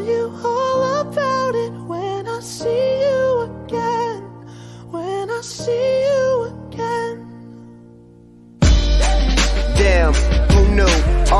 you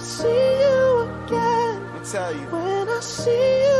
I see you again. Let me tell you. When I see you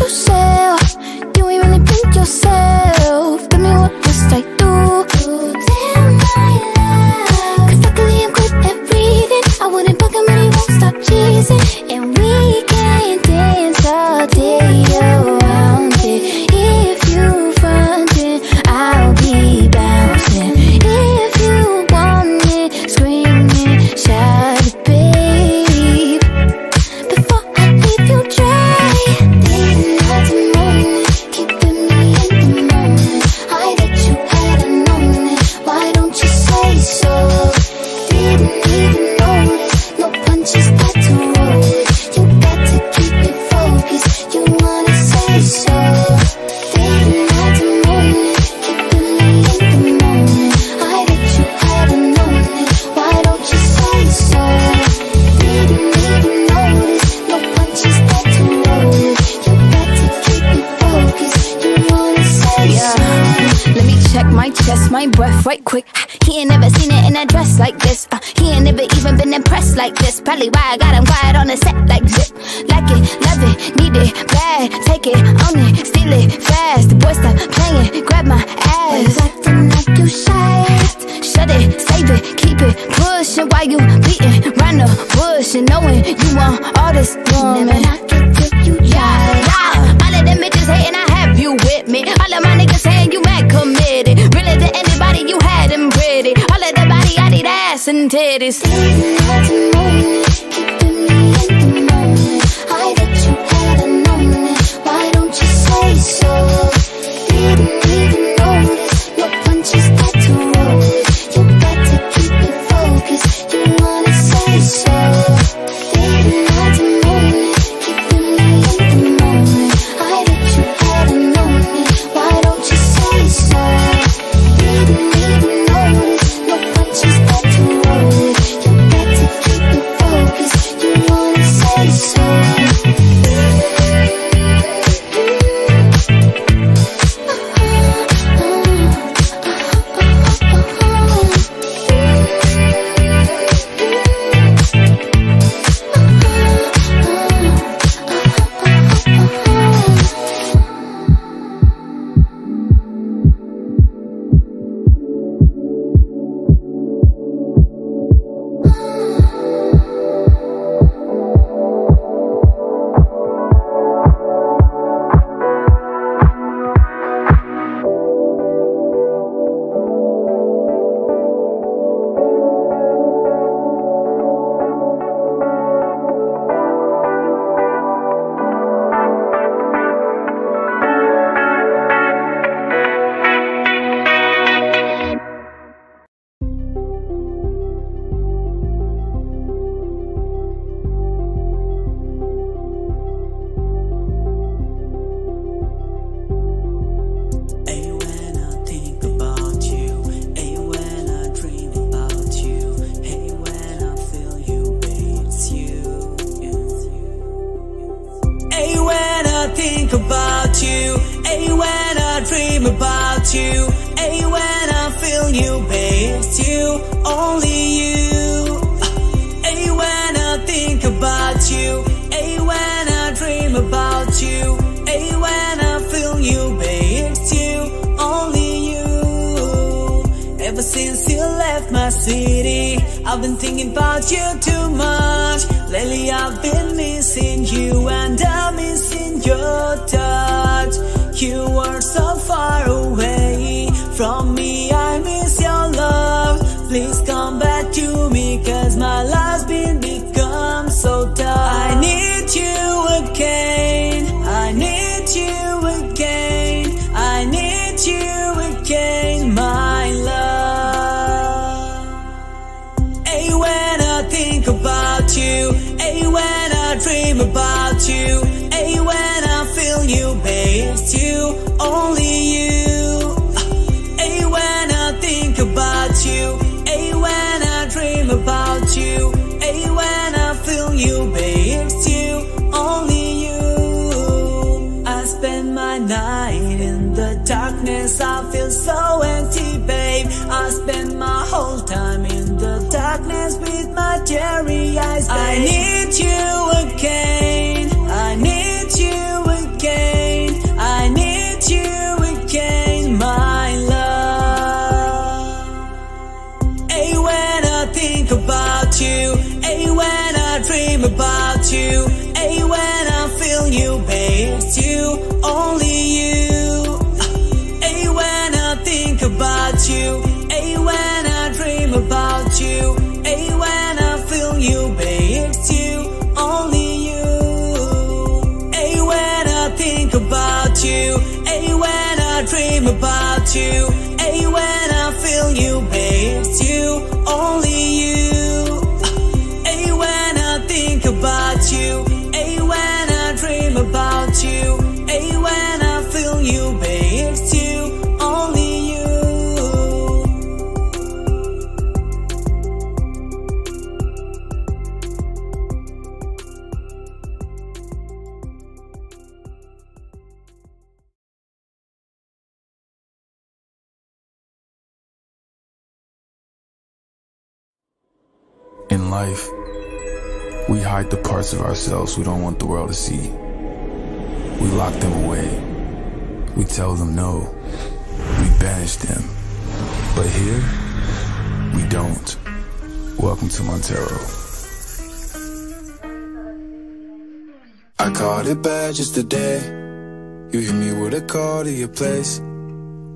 muchos my breath right quick. He ain't never seen it in a dress like this. Uh, he ain't never even been impressed like this. Probably why I got him quiet on the set like zip. Like it, love it, need it, bad. Take it, own it, steal it, fast. The boy stop playing, grab my ass. Acting like you shy. Shut it, save it, keep it, pushing while you beating round the bush and knowing you want all this woman. Never knock it till you die. All of them bitches hating, I have you with me. All of my and titties. I've been thinking about you too much. Lately I've been missing you And I'm missing your touch. You are so far away From me. I miss your love. Please teary eyes. I need you. In life, we hide the parts of ourselves we don't want the world to see. We lock them away. We tell them no. We banish them. But here, we don't. Welcome to Montero. I called it bad just today. You hit me with a call to your place.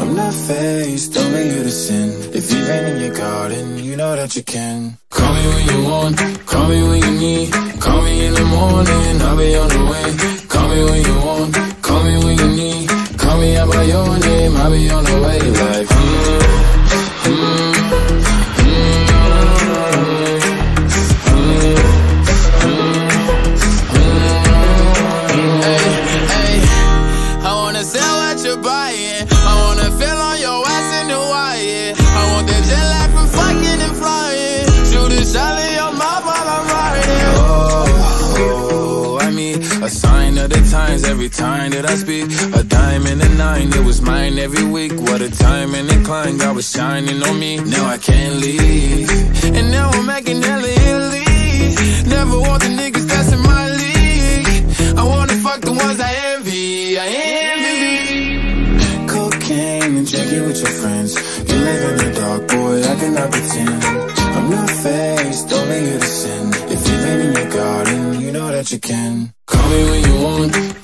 I'm not faced, only you to sin. If you've in your garden, you know that you can. Call me when you want, call me when you need. Call me in the morning, I'll be on the way. Call me when you want, call me when you need. And a nine, it was mine every week. What a time and incline, God was shining on me. Now I can't leave. And now I'm making hella Italy. Never want the niggas that's in my league. I wanna fuck the ones I envy. I envy. Cocaine and drinking with your friends. You live in the dark, boy, I cannot pretend. I'm not faced, only you to sin. If you've been in your garden, you know that you can. Call me when you want,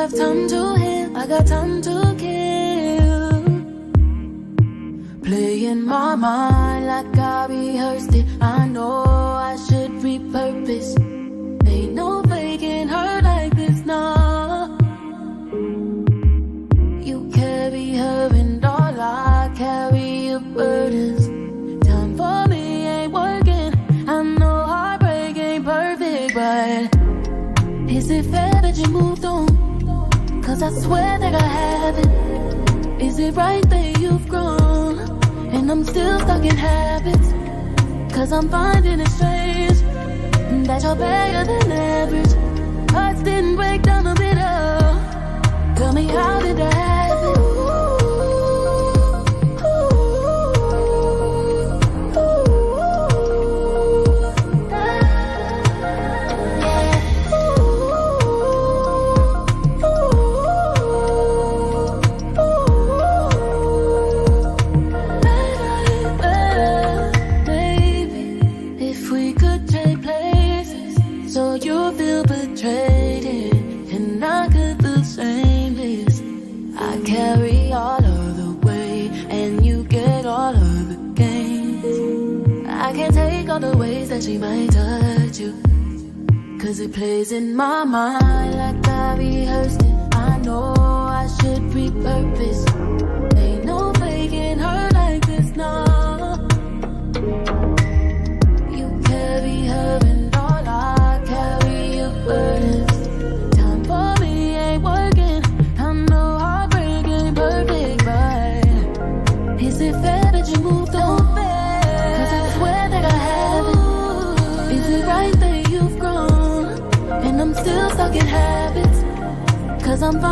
have time to heal, I got time to kill. Play in my mind like I rehearsed it. I know I should repurpose. Cause I swear that I haven't. Is it right that you've grown? And I'm still stuck in habits. Cause I'm finding it strange that you're better than average. Hearts didn't break down a bit of. Tell me how did that happen? Purpose. Ain't no faking her like this, nah. You carry her and all I carry your burdens. Time for me ain't working. I know heartbreak ain't perfect, but is it fair that you moved on? Cause I swear that I haven't. Is it right that you've grown? And I'm still stuck in habits. Cause I'm fine.